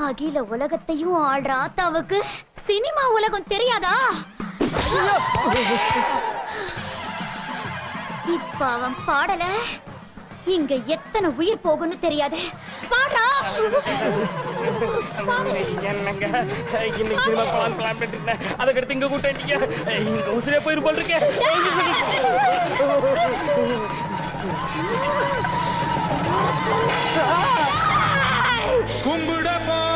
அகில உலகத்தையும் ஆள்ற ஆத்தாவுக்கு சினிமா உலகம் தெரியாதா? இப்ப அவன் பாடல இங்க எத்தனை உயிர் போகும்னு தெரியாது. பாடுறா! என்னங்க? இன்னைக்கு சினிமா போலாம் பிளான் பண்ணிட்டு இருந்தேன் அதுக்கடுத்து இங்க கூட்டிட்டீங்க இங்க உசிரே போயிரு போல் இருக்கே. கும்பிட போன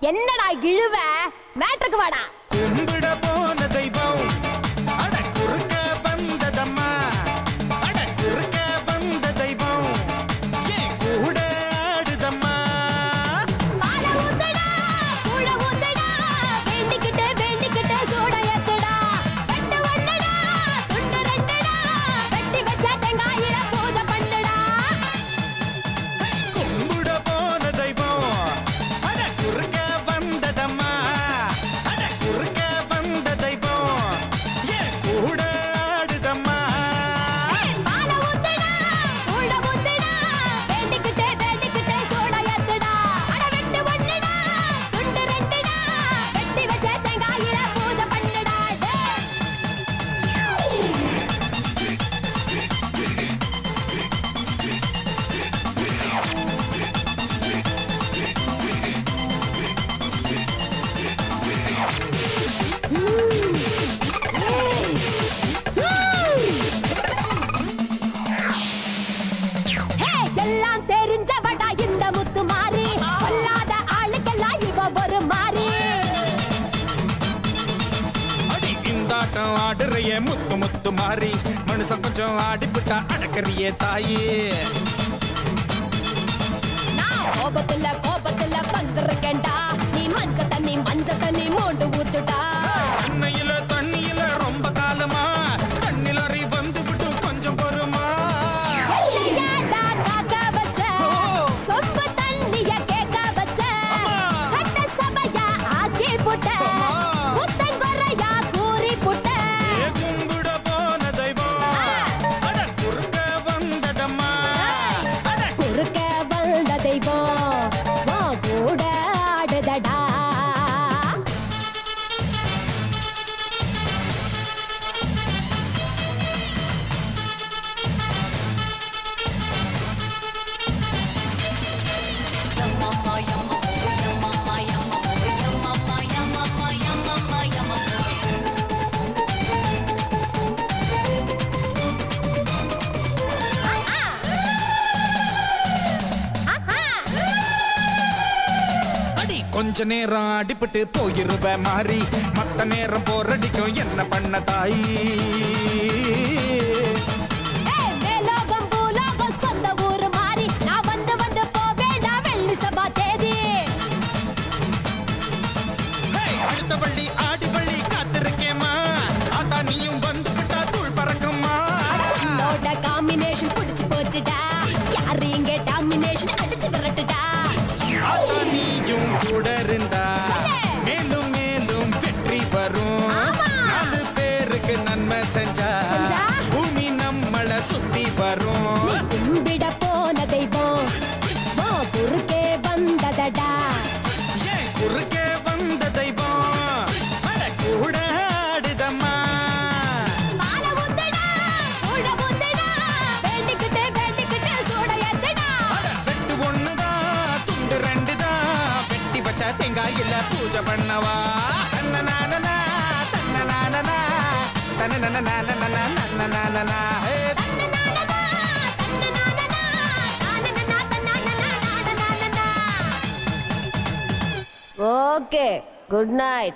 என்னடா இழுவ? மேட்ருக்கு வாடா. எல்லாம் தெரிஞ்சவடா இந்த முத்து மாறி கொல்லாத ஆளுக்கெல்லாம் இவ ஒரு மாறி. இந்தாட்டம் ஆடுறைய முத்து முத்து மாறி மனுஷன் கொஞ்சம் ஆடிப்புட்டா அடக்கறியே தாயே. கோபத்துல கோபத்துல வந்துருக்கேன்டா நீ மஞ்ச தண்ணி மஞ்ச தண்ணி மோண்டு கொஞ்ச நேரம் அடிபட்டு போயிருவ மாறி. மத்த நேரம் போரடிக்கும் என்ன பண்ண தாயி? வரும். கும்பிட போன தெய்வம் வா குறுக்கே வந்ததடா. ஏன் குறுக்கே வந்த தெய்வம்? அட கூட ஆடுதம்மா. மாலை ஊத்துடா கூழ ஊத்துடா. வேண்டிக்கிட்டு வேண்டிக்கிட்டு சூட ஏத்துடா. அட வெட்டு Okay, good night.